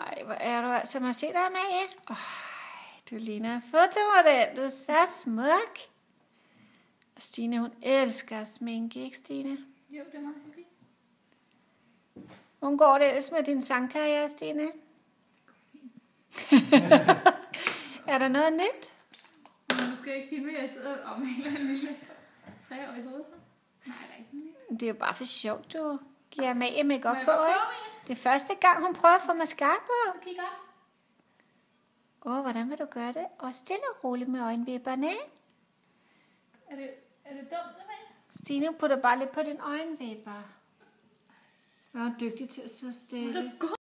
Ej, hvor er du altså. Må jeg se dig, Amalie? Ej, du ligner en fotomodel. Du er så smuk. Og Stine, hun elsker sminke, ikke Stine? Jo, det er meget hyggeligt. Hvordan går det ellers med din sangkarriere, Stine? er der noget nyt? Du skal ikke filme, at jeg sidder maler en lille træ over i hovedet. Nej, der er ikke nyt. Det er jo bare for sjovt, du giver Amalie make op på, ikke? Det er første gang, hun prøver at få mascara på. Så kig op. Åh, oh, hvordan vil du gøre det? Og stille og roligt med øjenvipperne? Er det, er det dumt, Amalie? Stine putter bare lidt på din øjenvipper. Hvor er dygtig til at sidde stille.